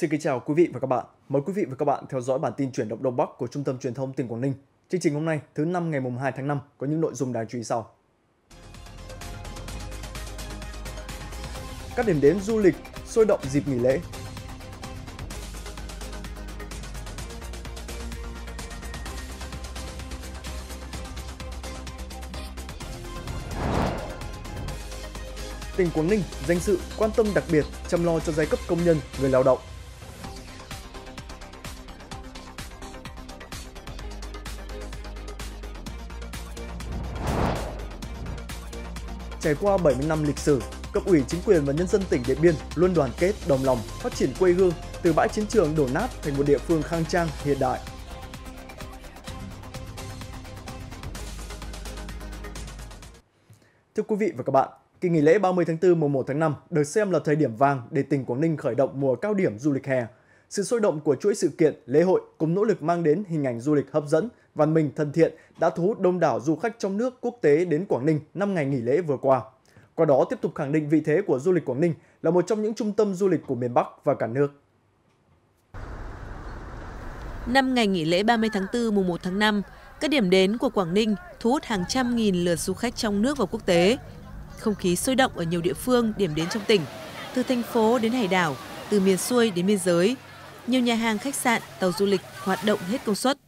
Xin kính chào quý vị và các bạn. Mời quý vị và các bạn theo dõi bản tin chuyển động Đông Bắc của Trung tâm Truyền thông tỉnh Quảng Ninh. Chương trình hôm nay, thứ năm ngày mùng 2 tháng 5 có những nội dung đáng chú ý sau. Các điểm đến du lịch sôi động dịp nghỉ lễ. Tỉnh Quảng Ninh dành sự quan tâm đặc biệt chăm lo cho giai cấp công nhân, người lao động. Trải qua 70 năm lịch sử, cấp ủy chính quyền và nhân dân tỉnh Điện Biên luôn đoàn kết, đồng lòng, phát triển quê hương từ bãi chiến trường đổ nát thành một địa phương khang trang, hiện đại. Thưa quý vị và các bạn, kỳ nghỉ lễ 30 tháng 4 mùng 1 tháng 5 được xem là thời điểm vàng để tỉnh Quảng Ninh khởi động mùa cao điểm du lịch hè. Sự sôi động của chuỗi sự kiện, lễ hội cùng nỗ lực mang đến hình ảnh du lịch hấp dẫn, văn minh, thân thiện đã thu hút đông đảo du khách trong nước quốc tế đến Quảng Ninh năm ngày nghỉ lễ vừa qua. Qua đó tiếp tục khẳng định vị thế của du lịch Quảng Ninh là một trong những trung tâm du lịch của miền Bắc và cả nước. Năm ngày nghỉ lễ 30 tháng 4 mùng 1 tháng 5, các điểm đến của Quảng Ninh thu hút hàng trăm nghìn lượt du khách trong nước và quốc tế. Không khí sôi động ở nhiều địa phương, điểm đến trong tỉnh, từ thành phố đến hải đảo, từ miền xuôi đến biên giới. Nhiều nhà hàng, khách sạn, tàu du lịch hoạt động hết công suất.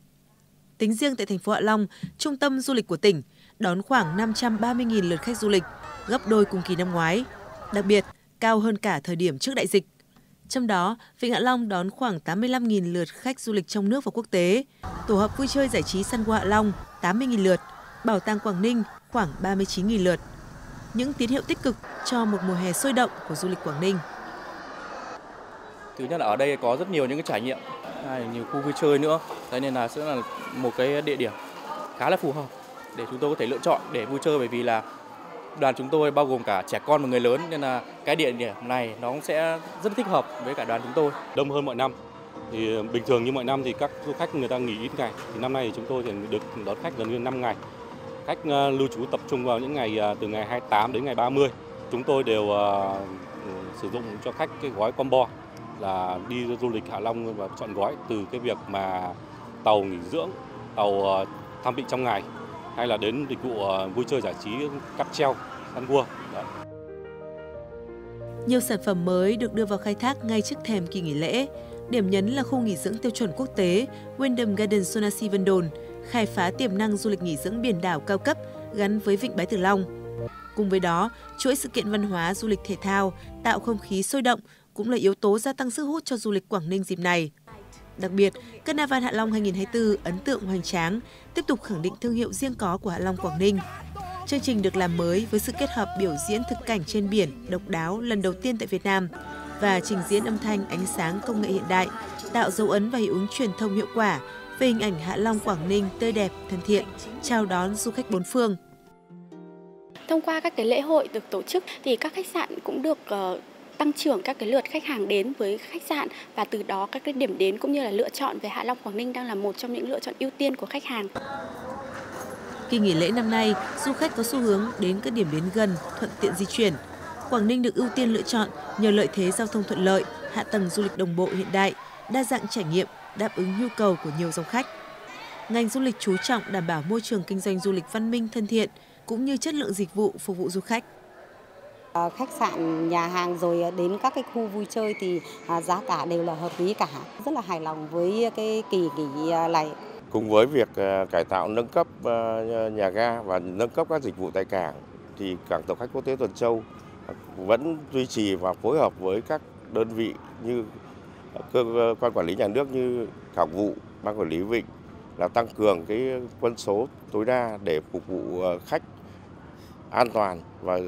Tính riêng tại thành phố Hạ Long, trung tâm du lịch của tỉnh, đón khoảng 530.000 lượt khách du lịch, gấp đôi cùng kỳ năm ngoái. Đặc biệt, cao hơn cả thời điểm trước đại dịch. Trong đó, Vịnh Hạ Long đón khoảng 85.000 lượt khách du lịch trong nước và quốc tế. Tổ hợp vui chơi giải trí săn qua Hạ Long 80.000 lượt, Bảo tàng Quảng Ninh khoảng 39.000 lượt. Những tín hiệu tích cực cho một mùa hè sôi động của du lịch Quảng Ninh. Thứ nhất là ở đây có rất nhiều những cái trải nghiệm, hay nhiều khu vui chơi nữa. Thế nên là sẽ là một cái địa điểm khá là phù hợp để chúng tôi có thể lựa chọn để vui chơi bởi vì là đoàn chúng tôi bao gồm cả trẻ con và người lớn nên là cái địa điểm này nó cũng sẽ rất thích hợp với cả đoàn chúng tôi. Đông hơn mọi năm. Thì ờ, bình thường như mọi năm thì các du khách người ta nghỉ ít ngày. Thì năm nay thì chúng tôi thì được đón khách gần như 5 ngày. Khách ờ, lưu trú tập trung vào những ngày ờ, từ ngày 28 đến ngày 30. Chúng tôi đều uh, sử dụng cho khách cái gói combo là đi du lịch Hạ Long và chọn gói từ cái việc mà tàu nghỉ dưỡng, tàu ờ, tham vị trong ngày hay là đến dịch vụ ờ, vui chơi giải trí cáp treo, ăn cua. Đấy. Nhiều sản phẩm mới được đưa vào khai thác ngay trước thềm kỳ nghỉ lễ. Điểm nhấn là khu nghỉ dưỡng tiêu chuẩn quốc tế Wyndham Garden Sonasi Vân Đồn, khai phá tiềm năng du lịch nghỉ dưỡng biển đảo cao cấp gắn với Vịnh Bái Tử Long. Cùng với đó, chuỗi sự kiện văn hóa du lịch thể thao tạo không khí sôi động cũng là yếu tố gia tăng sức hút cho du lịch Quảng Ninh dịp này. Đặc biệt, Carnival Hạ Long 2024 ấn tượng hoành tráng, tiếp tục khẳng định thương hiệu riêng có của Hạ Long Quảng Ninh. Chương trình được làm mới với sự kết hợp biểu diễn thực cảnh trên biển độc đáo lần đầu tiên tại Việt Nam và trình diễn âm thanh ánh sáng công nghệ hiện đại, tạo dấu ấn và hiệu ứng truyền thông hiệu quả về hình ảnh Hạ Long Quảng Ninh tươi đẹp, thân thiện, chào đón du khách bốn phương. Thông qua các cái lễ hội được tổ chức thì các khách sạn cũng được uh, tăng trưởng các cái lượt khách hàng đến với khách sạn và từ đó các cái điểm đến cũng như là lựa chọn về Hạ Long Quảng Ninh đang là một trong những lựa chọn ưu tiên của khách hàng. Kỳ nghỉ lễ năm nay, du khách có xu hướng đến các điểm đến gần, thuận tiện di chuyển. Quảng Ninh được ưu tiên lựa chọn nhờ lợi thế giao thông thuận lợi, hạ tầng du lịch đồng bộ hiện đại, đa dạng trải nghiệm, đáp ứng nhu cầu của nhiều dòng khách. Ngành du lịch chú trọng đảm bảo môi trường kinh doanh du lịch văn minh thân thiện cũng như chất lượng dịch vụ phục vụ du khách. Ờ, khách sạn, nhà hàng rồi ờ, đến các cái khu vui chơi thì à, giá cả đều là hợp lý cả. Rất là hài lòng với cái kỳ nghỉ ờ, này. Cùng với việc cải tạo nâng cấp nhà ga và nâng cấp các dịch vụ tại cảng thì cảng tàu khách quốc tế Tuần Châu à, vẫn duy trì và phối hợp với các đơn vị như cơ quan quản lý nhà nước như cảng vụ, ban quản lý vịnh là tăng cường cái quân số tối đa để phục vụ khách an toàn và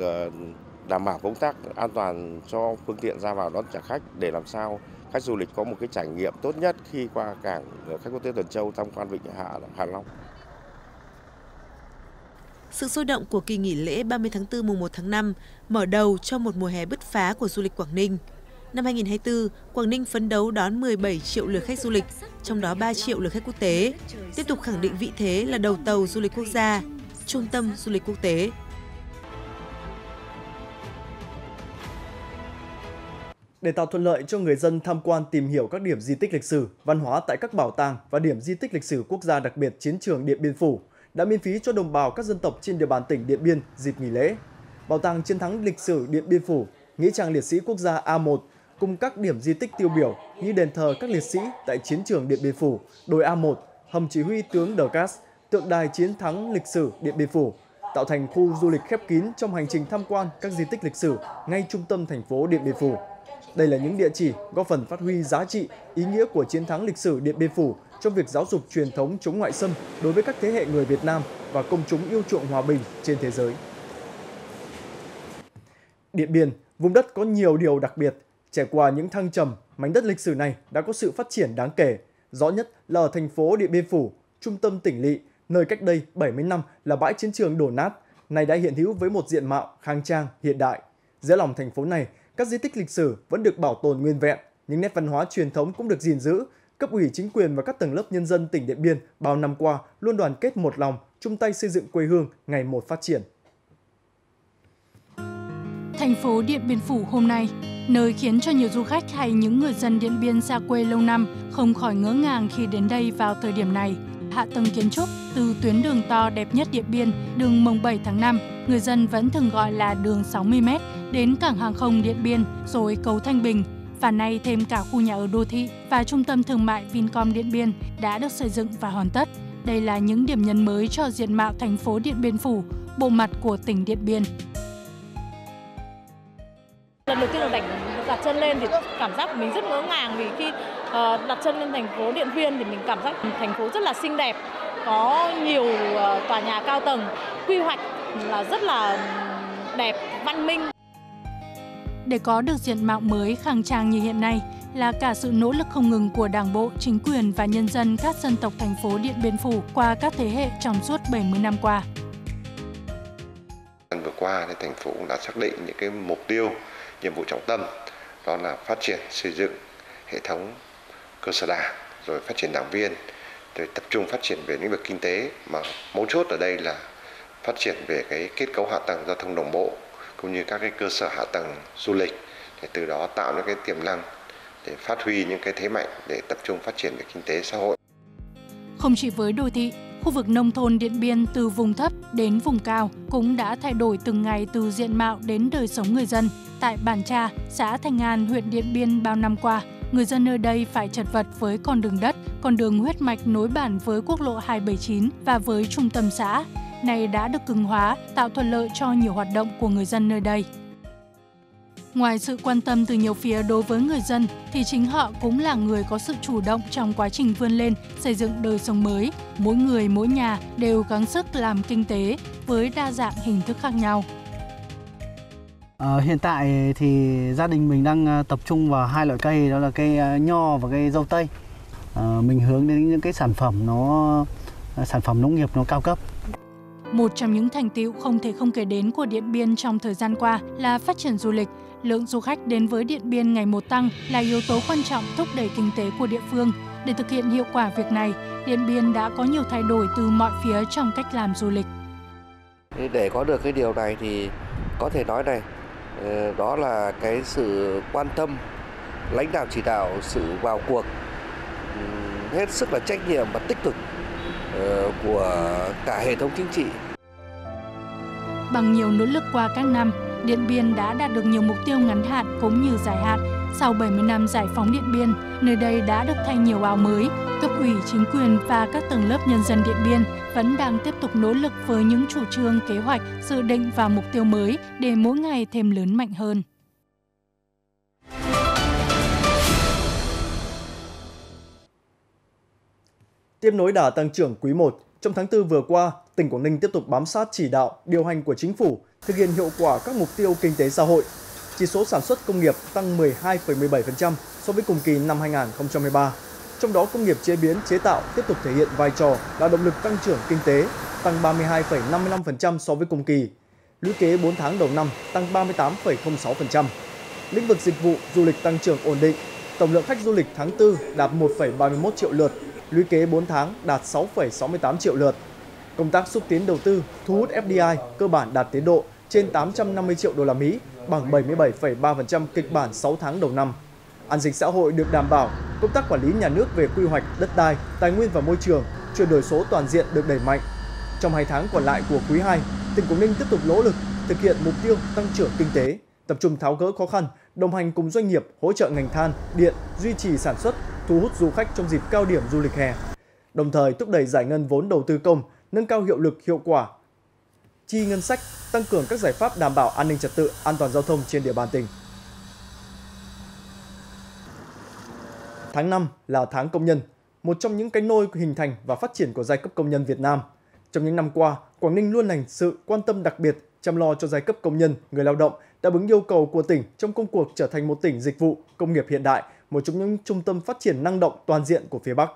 đảm bảo công tác an toàn cho phương tiện ra vào đón trả khách để làm sao khách du lịch có một cái trải nghiệm tốt nhất khi qua cảng ờ, khách quốc tế Tuần Châu tham quan vịnh Hạ Hạ Long. Sự sôi động của kỳ nghỉ lễ 30 tháng 4 mùng 1 tháng 5 mở đầu cho một mùa hè bứt phá của du lịch Quảng Ninh. Năm 2024, Quảng Ninh phấn đấu đón 17 triệu lượt khách du lịch, trong đó 3 triệu lượt khách quốc tế, tiếp tục khẳng định vị thế là đầu tàu du lịch quốc gia, trung tâm du lịch quốc tế. Để tạo thuận lợi cho người dân tham quan tìm hiểu các điểm di tích lịch sử, văn hóa tại các bảo tàng và điểm di tích lịch sử quốc gia đặc biệt chiến trường Điện Biên Phủ, đã miễn phí cho đồng bào các dân tộc trên địa bàn tỉnh Điện Biên dịp nghỉ lễ. Bảo tàng chiến thắng lịch sử Điện Biên Phủ, nghĩa trang liệt sĩ quốc gia A1 cùng các điểm di tích tiêu biểu như đền thờ các liệt sĩ tại chiến trường Điện Biên Phủ, đồi A1, hầm chỉ huy tướng Đờ Cát, tượng đài chiến thắng lịch sử Điện Biên Phủ, tạo thành khu du lịch khép kín trong hành trình tham quan các di tích lịch sử ngay trung tâm thành phố Điện Biên Phủ. Đây là những địa chỉ góp phần phát huy giá trị, ý nghĩa của chiến thắng lịch sử Điện Biên Phủ trong việc giáo dục truyền thống chống ngoại xâm đối với các thế hệ người Việt Nam và công chúng yêu chuộng hòa bình trên thế giới. Điện Biên, vùng đất có nhiều điều đặc biệt. Trải qua những thăng trầm, mảnh đất lịch sử này đã có sự phát triển đáng kể. Rõ nhất là ở thành phố Điện Biên Phủ, trung tâm tỉnh lỵ, nơi cách đây 70 năm là bãi chiến trường đổ nát, nay đã hiện hữu với một diện mạo khang trang, hiện đại. Giữa lòng thành phố này, các di tích lịch sử vẫn được bảo tồn nguyên vẹn, những nét văn hóa truyền thống cũng được gìn giữ. Cấp ủy chính quyền và các tầng lớp nhân dân tỉnh Điện Biên bao năm qua luôn đoàn kết một lòng, chung tay xây dựng quê hương ngày một phát triển. Thành phố Điện Biên Phủ hôm nay, nơi khiến cho nhiều du khách hay những người dân Điện Biên xa quê lâu năm không khỏi ngỡ ngàng khi đến đây vào thời điểm này. Hạ tầng kiến trúc từ tuyến đường to đẹp nhất Điện Biên, đường mùng 7 tháng 5, người dân vẫn thường gọi là đường 60m, đến cảng hàng không Điện Biên, rồi cầu Thanh Bình, và nay thêm cả khu nhà ở đô thị và trung tâm thương mại Vincom Điện Biên đã được xây dựng và hoàn tất. Đây là những điểm nhấn mới cho diện mạo thành phố Điện Biên Phủ, bộ mặt của tỉnh Điện Biên. Lần đầu tiên được đặt, đặt chân lên thì cảm giác của mình rất ngỡ ngàng vì khi đặt chân lên thành phố Điện Biên thì mình cảm giác thành phố rất là xinh đẹp, có nhiều uh, tòa nhà cao tầng, quy hoạch là rất là đẹp, văn minh. Để có được diện mạo mới khang trang như hiện nay là cả sự nỗ lực không ngừng của Đảng bộ, chính quyền và nhân dân các dân tộc thành phố Điện Biên Phủ qua các thế hệ trong suốt 70 năm qua. Vừa qua thì thành phố cũng đã xác định những cái mục tiêu, nhiệm vụ trọng tâm đó là phát triển xây dựng hệ thống cơ sở đảng rồi phát triển đảng viên rồi tập trung phát triển về lĩnh vực kinh tế mà mấu chốt ở đây là phát triển về cái kết cấu hạ tầng giao thông đồng bộ cũng như các cái cơ sở hạ tầng du lịch để từ đó tạo những cái tiềm năng để phát huy những cái thế mạnh để tập trung phát triển về kinh tế xã hội. Không chỉ với đô thị, khu vực nông thôn Điện Biên từ vùng thấp đến vùng cao cũng đã thay đổi từng ngày từ diện mạo đến đời sống người dân. Tại Bản Tra, xã Thanh An, huyện Điện Biên bao năm qua, người dân nơi đây phải chật vật với con đường đất, con đường huyết mạch nối bản với quốc lộ 279 và với trung tâm xã này đã được cứng hóa, tạo thuận lợi cho nhiều hoạt động của người dân nơi đây. Ngoài sự quan tâm từ nhiều phía đối với người dân, thì chính họ cũng là người có sự chủ động trong quá trình vươn lên, xây dựng đời sống mới. Mỗi người, mỗi nhà đều gắng sức làm kinh tế với đa dạng hình thức khác nhau. À, hiện tại thì gia đình mình đang tập trung vào hai loại cây đó là cây nho và cây dâu tây. À, mình hướng đến những cái sản phẩm nó sản phẩm nông nghiệp nó cao cấp một trong những thành tiệu không thể không kể đến của Điện Biên trong thời gian qua là phát triển du lịch. Lượng du khách đến với Điện Biên ngày một tăng là yếu tố quan trọng thúc đẩy kinh tế của địa phương. Để thực hiện hiệu quả việc này, Điện Biên đã có nhiều thay đổi từ mọi phía trong cách làm du lịch. Để có được cái điều này thì có thể nói này, ờ, Ờ, đó là cái sự quan tâm, lãnh đạo chỉ đạo, sự vào cuộc hết sức là trách nhiệm và tích cực ờ, của cả hệ thống chính trị Bằng nhiều nỗ lực qua các năm, Điện Biên đã đạt được nhiều mục tiêu ngắn hạn cũng như dài hạn. Sau 70 năm giải phóng Điện Biên, nơi đây đã được thay nhiều áo mới. Cấp ủy, chính quyền và các tầng lớp nhân dân Điện Biên vẫn đang tiếp tục nỗ lực với những chủ trương, kế hoạch, dự định và mục tiêu mới để mỗi ngày thêm lớn mạnh hơn. Tiếp nối đà tăng trưởng quý 1, trong tháng 4 vừa qua, tỉnh Quảng Ninh tiếp tục bám sát chỉ đạo, điều hành của chính phủ, thực hiện hiệu quả các mục tiêu kinh tế xã hội. Chỉ số sản xuất công nghiệp tăng 12,17% so với cùng kỳ năm 2023. Trong đó công nghiệp chế biến chế tạo tiếp tục thể hiện vai trò là động lực tăng trưởng kinh tế, tăng 32,55% so với cùng kỳ. Lũy kế 4 tháng đầu năm tăng 38,06%. Lĩnh vực dịch vụ du lịch tăng trưởng ổn định, tổng lượng khách du lịch tháng 4 đạt 1,31 triệu lượt, lũy kế 4 tháng đạt 6,68 triệu lượt. Công tác xúc tiến đầu tư, thu hút FDI cơ bản đạt tiến độ trên 850 triệu đô la Mỹ, bằng 77,3% kịch bản 6 tháng đầu năm. An sinh xã hội được đảm bảo, công tác quản lý nhà nước về quy hoạch, đất đai, tài nguyên và môi trường, chuyển đổi số toàn diện được đẩy mạnh. Trong 2 tháng còn lại của quý 2, tỉnh Quảng Ninh tiếp tục nỗ lực thực hiện mục tiêu tăng trưởng kinh tế, tập trung tháo gỡ khó khăn, đồng hành cùng doanh nghiệp hỗ trợ ngành than, điện, duy trì sản xuất, thu hút du khách trong dịp cao điểm du lịch hè. Đồng thời thúc đẩy giải ngân vốn đầu tư công, nâng cao hiệu lực hiệu quả chi ngân sách, tăng cường các giải pháp đảm bảo an ninh trật tự, an toàn giao thông trên địa bàn tỉnh. Tháng 5 là tháng công nhân, một trong những cái nôi hình thành và phát triển của giai cấp công nhân Việt Nam. Trong những năm qua, Quảng Ninh luôn dành sự quan tâm đặc biệt chăm lo cho giai cấp công nhân, người lao động, đáp ứng yêu cầu của tỉnh trong công cuộc trở thành một tỉnh dịch vụ, công nghiệp hiện đại, một trong những trung tâm phát triển năng động toàn diện của phía Bắc.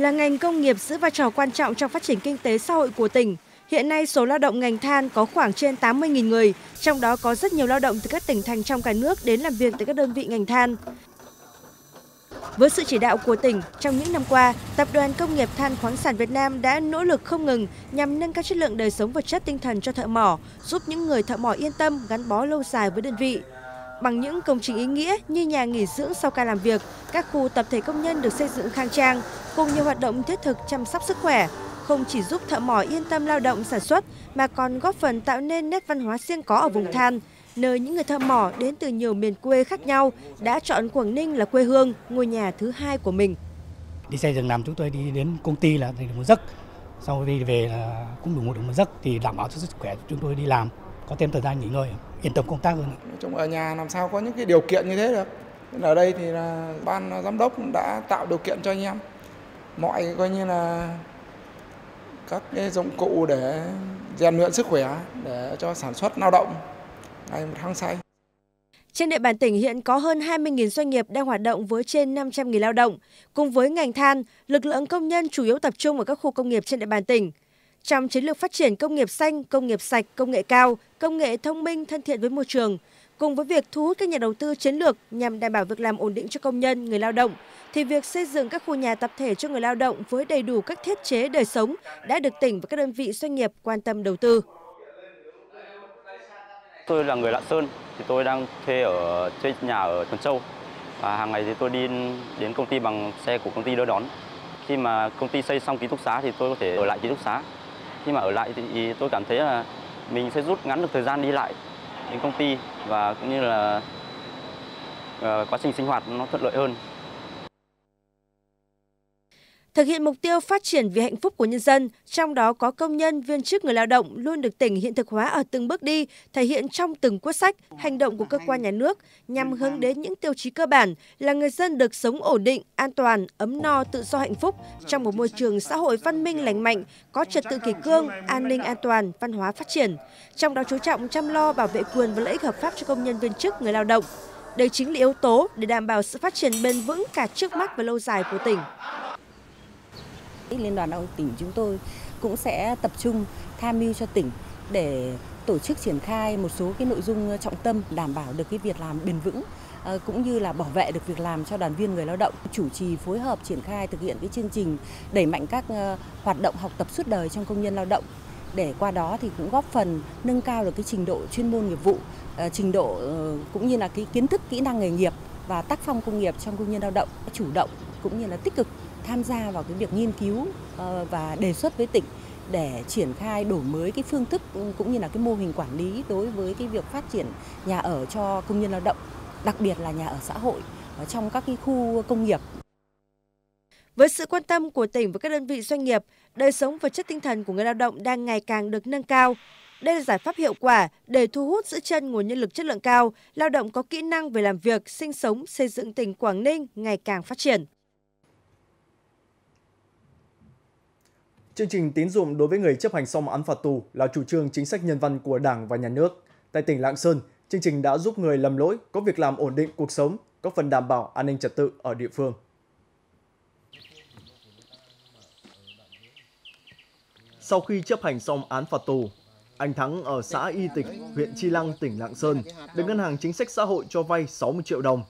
Là ngành công nghiệp giữ vai trò quan trọng trong phát triển kinh tế xã hội của tỉnh. Hiện nay số lao động ngành than có khoảng trên 80.000 người, trong đó có rất nhiều lao động từ các tỉnh thành trong cả nước đến làm việc tại các đơn vị ngành than. Với sự chỉ đạo của tỉnh, trong những năm qua, Tập đoàn Công nghiệp Than khoáng sản Việt Nam đã nỗ lực không ngừng nhằm nâng cao chất lượng đời sống vật chất tinh thần cho thợ mỏ, giúp những người thợ mỏ yên tâm gắn bó lâu dài với đơn vị. Bằng những công trình ý nghĩa như nhà nghỉ dưỡng sau ca làm việc, các khu tập thể công nhân được xây dựng khang trang, cùng nhiều hoạt động thiết thực chăm sóc sức khỏe, không chỉ giúp thợ mỏ yên tâm lao động sản xuất mà còn góp phần tạo nên nét văn hóa riêng có ở vùng than, nơi những người thợ mỏ đến từ nhiều miền quê khác nhau đã chọn Quảng Ninh là quê hương, ngôi nhà thứ hai của mình. Đi xây rừng làm chúng tôi đi đến công ty là thành một giấc, sau đi về là cũng đủ một một giấc thì đảm bảo cho sức khỏe chúng tôi đi làm có thêm thời gian nghỉ ngơi yên tâm công tác hơn. Nói chung ở nhà làm sao có những cái điều kiện như thế được. Nên ở đây thì là ban giám đốc đã tạo điều kiện cho anh em mọi coi như là các cái dụng cụ để rèn luyện sức khỏe để cho sản xuất lao động ngày một hăng say. Trên địa bàn tỉnh hiện có hơn 20.000 doanh nghiệp đang hoạt động với trên 500.000 lao động. Cùng với ngành than, lực lượng công nhân chủ yếu tập trung ở các khu công nghiệp trên địa bàn tỉnh. Trong chiến lược phát triển công nghiệp xanh, công nghiệp sạch, công nghệ cao, công nghệ thông minh thân thiện với môi trường, cùng với việc thu hút các nhà đầu tư chiến lược nhằm đảm bảo việc làm ổn định cho công nhân, người lao động, thì việc xây dựng các khu nhà tập thể cho người lao động với đầy đủ các thiết chế đời sống đã được tỉnh và các đơn vị doanh nghiệp quan tâm đầu tư. Tôi là người Lạng Sơn, thì tôi đang thuê ở thuê nhà ở Tuần Châu và hàng ngày thì tôi đi đến công ty bằng xe của công ty đưa đón. Khi mà công ty xây xong ký túc xá thì tôi có thể ở lại ký túc xá. Khi mà ở lại thì tôi cảm thấy là mình sẽ rút ngắn được thời gian đi lại đến công ty và cũng như là uh, quá trình sinh hoạt nó thuận lợi hơn. Thực hiện mục tiêu phát triển vì hạnh phúc của nhân dân, trong đó có công nhân, viên chức người lao động luôn được tỉnh hiện thực hóa ở từng bước đi, thể hiện trong từng quyết sách, hành động của cơ quan nhà nước nhằm hướng đến những tiêu chí cơ bản là người dân được sống ổn định, an toàn, ấm no, tự do hạnh phúc trong một môi trường xã hội văn minh lành mạnh, có trật tự kỷ cương, an ninh an toàn, văn hóa phát triển. Trong đó chú trọng chăm lo bảo vệ quyền và lợi ích hợp pháp cho công nhân viên chức người lao động. Đây chính là yếu tố để đảm bảo sự phát triển bền vững cả trước mắt và lâu dài của tỉnh. Liên đoàn lao động tỉnh chúng tôi cũng sẽ tập trung tham mưu cho tỉnh để tổ chức triển khai một số cái nội dung trọng tâm đảm bảo được cái việc làm bền vững ờ, cũng như là bảo vệ được việc làm cho đoàn viên người lao động. Chủ trì phối hợp triển khai thực hiện cái chương trình đẩy mạnh các ờ, hoạt động học tập suốt đời trong công nhân lao động. Để qua đó thì cũng góp phần nâng cao được cái trình độ chuyên môn nghiệp vụ ờ, trình độ cũng như là cái kiến thức, kỹ năng nghề nghiệp và tác phong công nghiệp trong công nhân lao động. Chủ động cũng như là tích cực tham gia vào cái việc nghiên cứu ờ, và đề xuất với tỉnh để triển khai đổi mới cái phương thức ừ, cũng như là cái mô hình quản lý đối với cái việc phát triển nhà ở cho công nhân lao động, đặc biệt là nhà ở xã hội và trong các cái khu công nghiệp. Với sự quan tâm của tỉnh và các đơn vị doanh nghiệp, đời sống vật chất tinh thần của người lao động đang ngày càng được nâng cao. Đây là giải pháp hiệu quả để thu hút giữ chân nguồn nhân lực chất lượng cao, lao động có kỹ năng về làm việc, sinh sống, xây dựng tỉnh Quảng Ninh ngày càng phát triển. Chương trình tín dụng đối với người chấp hành xong án phạt tù là chủ trương chính sách nhân văn của Đảng và Nhà nước. Tại tỉnh Lạng Sơn, chương trình đã giúp người lầm lỗi có việc làm ổn định cuộc sống, có phần đảm bảo an ninh trật tự ở địa phương. Sau khi chấp hành xong án phạt tù, anh Thắng ở xã Y Tịch, huyện Chi Lăng, tỉnh Lạng Sơn được Ngân hàng Chính sách Xã hội cho vay 60 triệu đồng.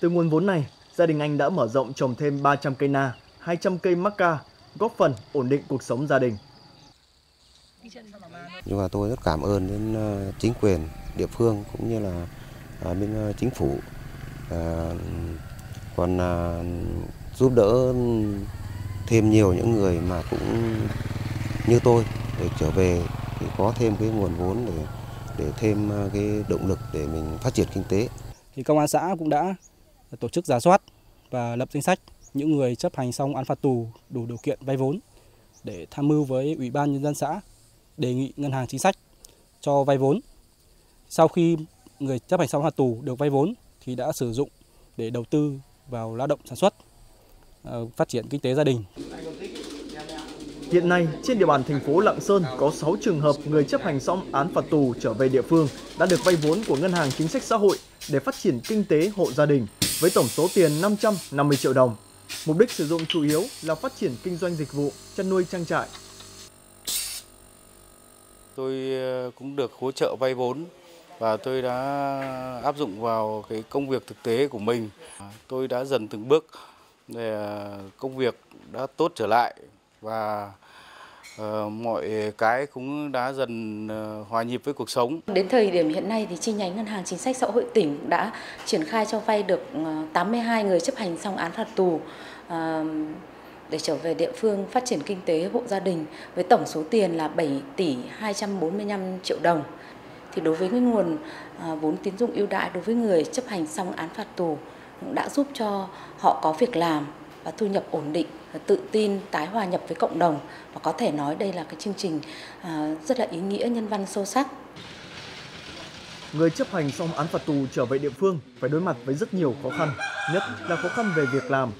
Từ nguồn vốn này, gia đình anh đã mở rộng trồng thêm 300 cây na, 200 cây mắc ca góp phần ổn định cuộc sống gia đình. Nhưng mà tôi rất cảm ơn đến ờ, chính quyền địa phương cũng như là ờ, bên ờ, chính phủ còn giúp đỡ thêm nhiều những người mà cũng như tôi để trở về thì có thêm cái nguồn vốn để để thêm cái động lực để mình phát triển kinh tế. Thì công an xã cũng đã tổ chức giả soát và lập danh sách những người chấp hành xong án phạt tù đủ điều kiện vay vốn để tham mưu với Ủy ban nhân dân xã đề nghị ngân hàng chính sách cho vay vốn. Sau khi người chấp hành xong phạt tù được vay vốn thì đã sử dụng để đầu tư vào lao động sản xuất, ờ, phát triển kinh tế gia đình. Hiện nay, trên địa bàn thành phố Lạng Sơn có 6 trường hợp người chấp hành xong án phạt tù trở về địa phương đã được vay vốn của Ngân hàng Chính sách Xã hội để phát triển kinh tế hộ gia đình với tổng số tiền 550 triệu đồng. Mục đích sử dụng chủ yếu là phát triển kinh doanh dịch vụ, chăn nuôi trang trại. Tôi ờ, cũng được hỗ trợ vay vốn và tôi đã áp dụng vào cái công việc thực tế của mình. Tôi đã dần từng bước để ờ, công việc đã tốt trở lại và Ờ, mọi cái cũng đã dần ờ, hòa nhịp với cuộc sống. Đến thời điểm hiện nay thì chi nhánh Ngân hàng Chính sách Xã hội tỉnh đã triển khai cho vay được ờ, 82 người chấp hành xong án phạt tù để trở về địa phương phát triển kinh tế hộ gia đình với tổng số tiền là 7 tỷ 245 triệu đồng. Thì đối với cái nguồn vốn tín dụng ưu đãi đối với người chấp hành xong án phạt tù cũng đã giúp cho họ có việc làm và thu nhập ổn định tự tin tái hòa nhập với cộng đồng và có thể nói đây là cái chương trình à, rất là ý nghĩa nhân văn sâu sắc. Người chấp hành xong án phạt tù trở về địa phương phải đối mặt với rất nhiều khó khăn, nhất là khó khăn về việc làm.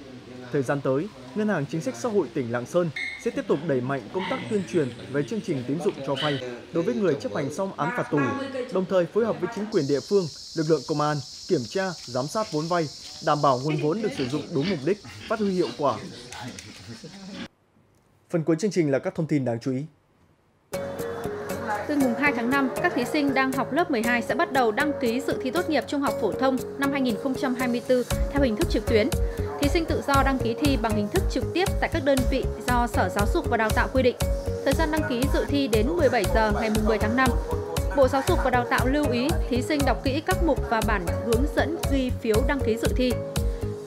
Thời gian tới, Ngân hàng Chính sách Xã hội tỉnh Lạng Sơn sẽ tiếp tục đẩy mạnh công tác tuyên truyền về chương trình tín dụng cho vay đối với người chấp hành xong án phạt tù, đồng thời phối hợp với chính quyền địa phương, lực lượng công an kiểm tra, giám sát vốn vay, đảm bảo nguồn vốn được sử dụng đúng mục đích, phát huy hiệu quả. Phần cuối chương trình là các thông tin đáng chú ý. Từ mùng 2 tháng 5, các thí sinh đang học lớp 12 sẽ bắt đầu đăng ký dự thi tốt nghiệp trung học phổ thông năm 2024 theo hình thức trực tuyến. Thí sinh tự do đăng ký thi bằng hình thức trực tiếp tại các đơn vị do Sở Giáo dục và Đào tạo quy định. Thời gian đăng ký dự thi đến 17 giờ ngày 10 tháng 5. Bộ Giáo dục và Đào tạo lưu ý thí sinh đọc kỹ các mục và bản hướng dẫn ghi phiếu đăng ký dự thi.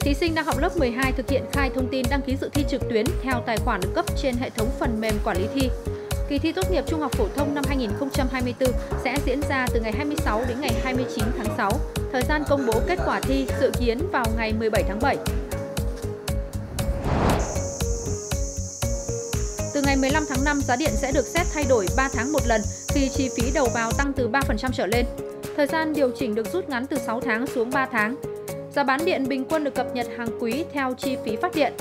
Thí sinh đang học lớp 12 thực hiện khai thông tin đăng ký dự thi trực tuyến theo tài khoản được cấp trên hệ thống phần mềm quản lý thi. Kỳ thi tốt nghiệp trung học phổ thông năm 2024 sẽ diễn ra từ ngày 26 đến ngày 29 tháng 6. Thời gian công bố kết quả thi dự kiến vào ngày 17 tháng 7. Ngày 15 tháng 5, giá điện sẽ được xét thay đổi 3 tháng một lần khi chi phí đầu vào tăng từ 3% trở lên. Thời gian điều chỉnh được rút ngắn từ 6 tháng xuống 3 tháng. Giá bán điện bình quân được cập nhật hàng quý theo chi phí phát điện.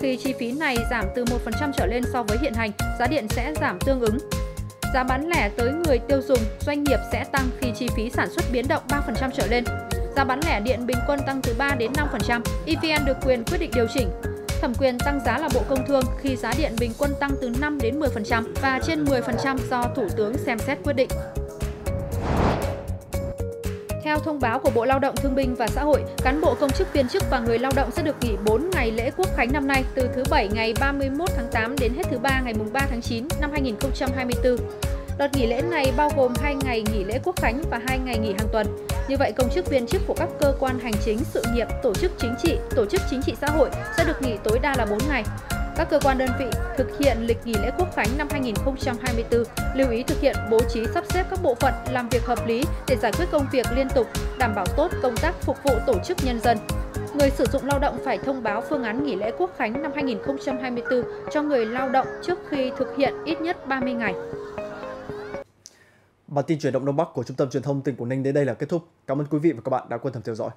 Khi chi phí này giảm từ 1% trở lên so với hiện hành, giá điện sẽ giảm tương ứng. Giá bán lẻ tới người tiêu dùng, doanh nghiệp sẽ tăng khi chi phí sản xuất biến động 3% trở lên. Giá bán lẻ điện bình quân tăng từ 3 đến 5%. EVN được quyền quyết định điều chỉnh. Thẩm quyền tăng giá là Bộ Công Thương khi giá điện bình quân tăng từ 5 đến 10% và trên 10% do Thủ tướng xem xét quyết định. Theo thông báo của Bộ Lao động Thương binh và Xã hội, cán bộ công chức viên chức và người lao động sẽ được nghỉ 4 ngày lễ Quốc khánh năm nay từ thứ Bảy ngày 31 tháng 8 đến hết thứ Ba ngày 3 tháng 9 năm 2024. Đợt nghỉ lễ này bao gồm 2 ngày nghỉ lễ Quốc khánh và 2 ngày nghỉ hàng tuần. Như vậy, công chức viên chức của các cơ quan hành chính, sự nghiệp, tổ chức chính trị, tổ chức chính trị xã hội sẽ được nghỉ tối đa là 4 ngày. Các cơ quan đơn vị thực hiện lịch nghỉ lễ Quốc khánh năm 2024 lưu ý thực hiện bố trí sắp xếp các bộ phận làm việc hợp lý để giải quyết công việc liên tục, đảm bảo tốt công tác phục vụ tổ chức nhân dân. Người sử dụng lao động phải thông báo phương án nghỉ lễ Quốc khánh năm 2024 cho người lao động trước khi thực hiện ít nhất 30 ngày. Bản tin chuyển động Đông Bắc của Trung tâm Truyền thông tỉnh Quảng Ninh đến đây là kết thúc. Cảm ơn quý vị và các bạn đã quan tâm theo dõi.